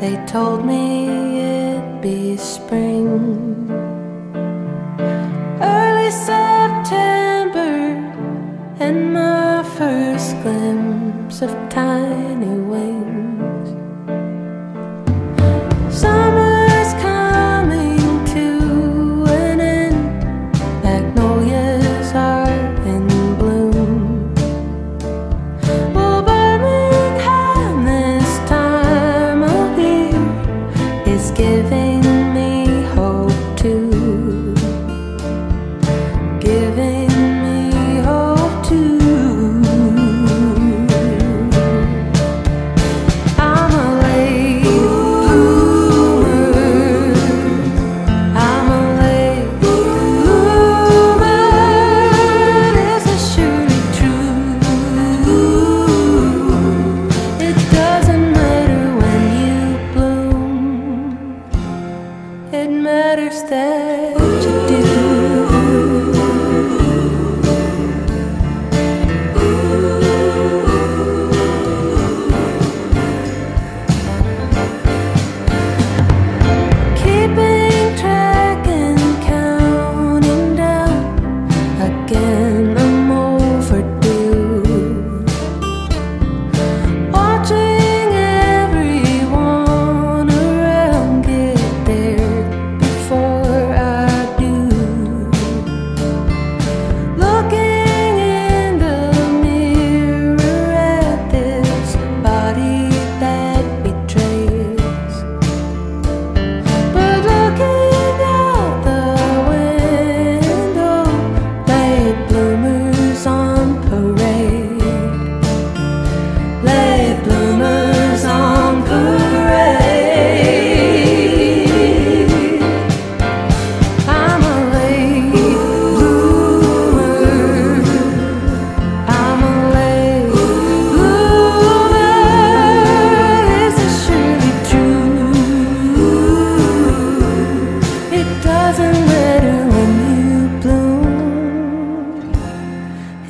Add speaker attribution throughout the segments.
Speaker 1: They told me it'd be spring. Early September, and my first glimpse of tiny waves.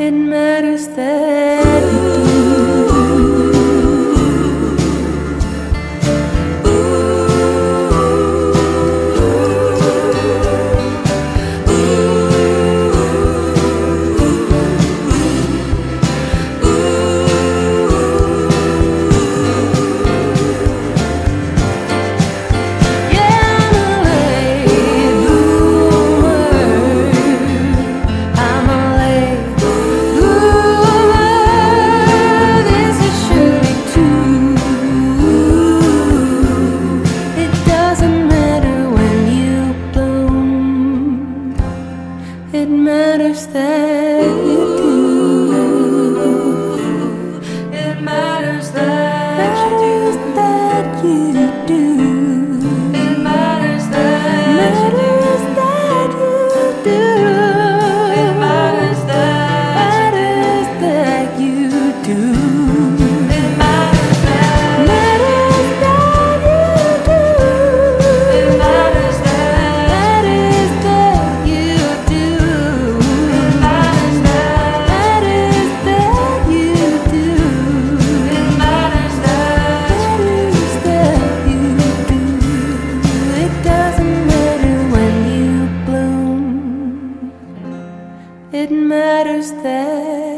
Speaker 1: It matters that you do. it matters that you do. It matters that you do. That you do. it matters that.